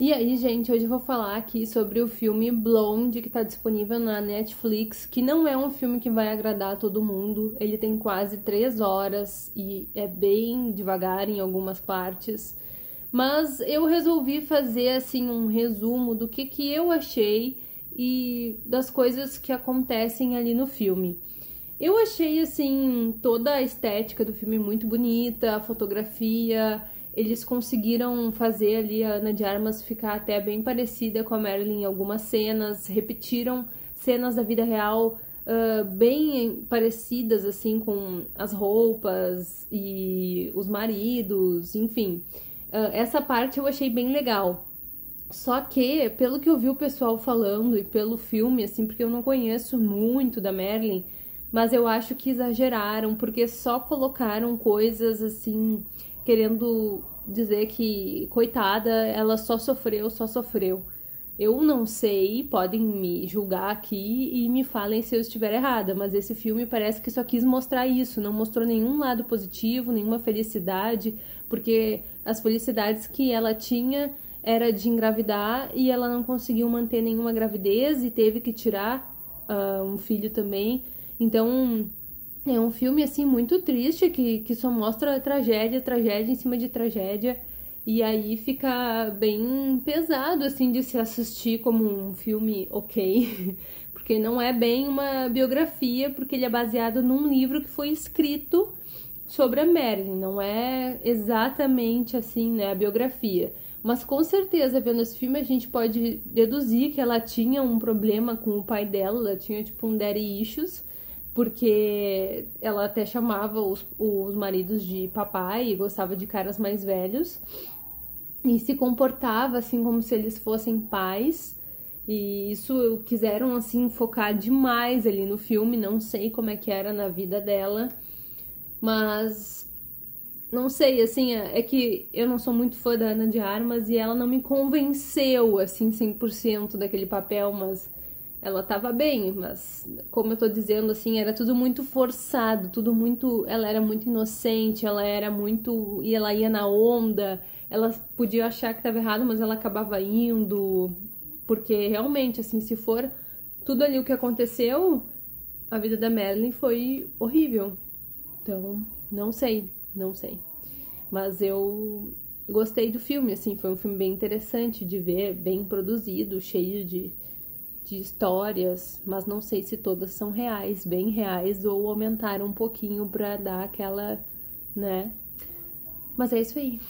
E aí, gente, hoje eu vou falar aqui sobre o filme Blonde, que está disponível na Netflix, que não é um filme que vai agradar a todo mundo. Ele tem quase três horas e é bem devagar em algumas partes. Mas eu resolvi fazer, assim, um resumo do que, que eu achei e das coisas que acontecem ali no filme. Eu achei, assim, toda a estética do filme muito bonita, a fotografia eles conseguiram fazer ali a Ana de Armas ficar até bem parecida com a Marilyn em algumas cenas, repetiram cenas da vida real uh, bem parecidas, assim, com as roupas e os maridos, enfim. Uh, essa parte eu achei bem legal. Só que, pelo que eu vi o pessoal falando e pelo filme, assim, porque eu não conheço muito da Marilyn, mas eu acho que exageraram, porque só colocaram coisas assim querendo dizer que, coitada, ela só sofreu, só sofreu. Eu não sei, podem me julgar aqui e me falem se eu estiver errada, mas esse filme parece que só quis mostrar isso, não mostrou nenhum lado positivo, nenhuma felicidade, porque as felicidades que ela tinha era de engravidar e ela não conseguiu manter nenhuma gravidez e teve que tirar uh, um filho também. Então, é um filme, assim, muito triste, que, que só mostra tragédia, tragédia em cima de tragédia. E aí fica bem pesado, assim, de se assistir como um filme ok. Porque não é bem uma biografia, porque ele é baseado num livro que foi escrito sobre a Marilyn. Não é exatamente, assim, né, a biografia. Mas com certeza, vendo esse filme, a gente pode deduzir que ela tinha um problema com o pai dela. Ela tinha, tipo, um daddy issues porque ela até chamava os, os maridos de papai e gostava de caras mais velhos. E se comportava assim como se eles fossem pais. E isso quiseram assim focar demais ali no filme, não sei como é que era na vida dela, mas não sei, assim, é, é que eu não sou muito fã da Ana de Armas e ela não me convenceu assim 100% daquele papel, mas ela tava bem, mas como eu tô dizendo assim, era tudo muito forçado, tudo muito, ela era muito inocente, ela era muito e ela ia na onda, ela podia achar que tava errado, mas ela acabava indo, porque realmente assim, se for tudo ali o que aconteceu, a vida da Marilyn foi horrível. Então, não sei, não sei. Mas eu gostei do filme, assim, foi um filme bem interessante de ver, bem produzido, cheio de de histórias, mas não sei se todas são reais, bem reais, ou aumentaram um pouquinho para dar aquela, né? Mas é isso aí.